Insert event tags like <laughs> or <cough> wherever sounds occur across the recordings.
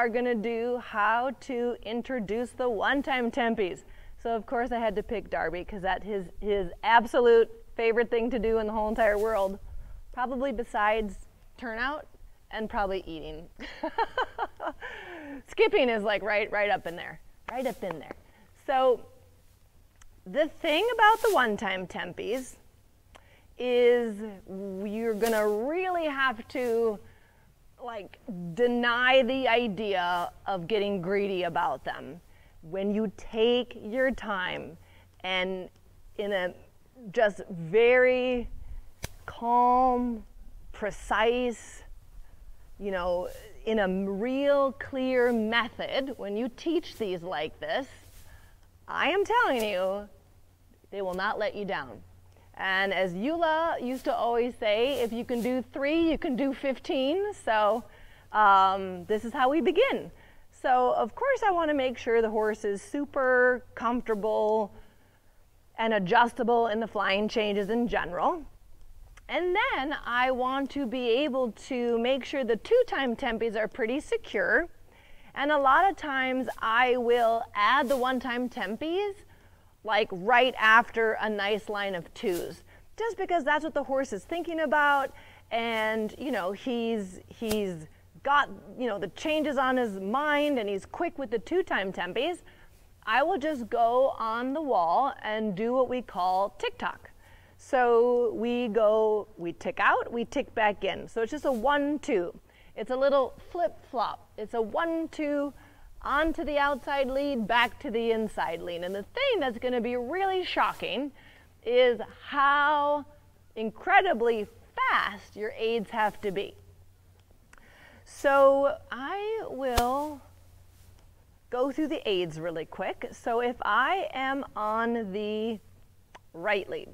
are gonna do how to introduce the one-time tempis. So of course I had to pick Derby because that's his, his absolute favorite thing to do in the whole entire world. Probably besides turnout and probably eating. <laughs> Skipping is like right, right up in there, right up in there. So the thing about the one-time tempis is you're gonna really have to like deny the idea of getting greedy about them. When you take your time and in a just very calm, precise, you know, in a real clear method, when you teach these like this, I am telling you, they will not let you down. And as Eula used to always say, if you can do three, you can do 15. So um, this is how we begin. So of course I want to make sure the horse is super comfortable and adjustable in the flying changes in general. And then I want to be able to make sure the two-time tempis are pretty secure. And a lot of times I will add the one-time tempis like right after a nice line of twos, just because that's what the horse is thinking about. And, you know, he's, he's got, you know, the changes on his mind and he's quick with the two-time tempis. I will just go on the wall and do what we call tick-tock. So we go, we tick out, we tick back in. So it's just a one, two. It's a little flip-flop. It's a one, two, onto the outside lead, back to the inside lead. And the thing that's going to be really shocking is how incredibly fast your aids have to be. So I will go through the aids really quick. So if I am on the right lead,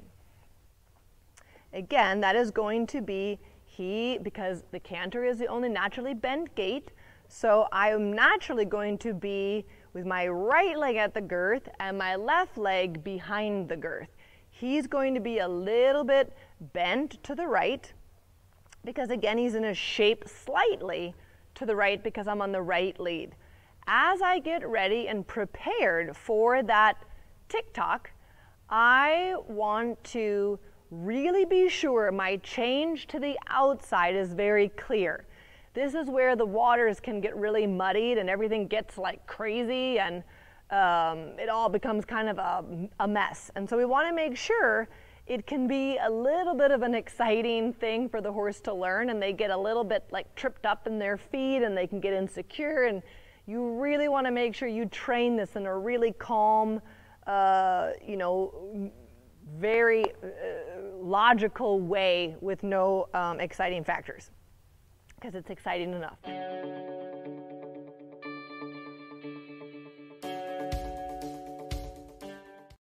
again, that is going to be he, because the canter is the only naturally bent gait, so I am naturally going to be with my right leg at the girth and my left leg behind the girth. He's going to be a little bit bent to the right because again, he's in a shape slightly to the right because I'm on the right lead. As I get ready and prepared for that tick-tock, I want to really be sure my change to the outside is very clear. This is where the waters can get really muddied and everything gets like crazy and um, it all becomes kind of a, a mess. And so we want to make sure it can be a little bit of an exciting thing for the horse to learn and they get a little bit like tripped up in their feet and they can get insecure and you really want to make sure you train this in a really calm, uh, you know, very uh, logical way with no um, exciting factors because it's exciting enough.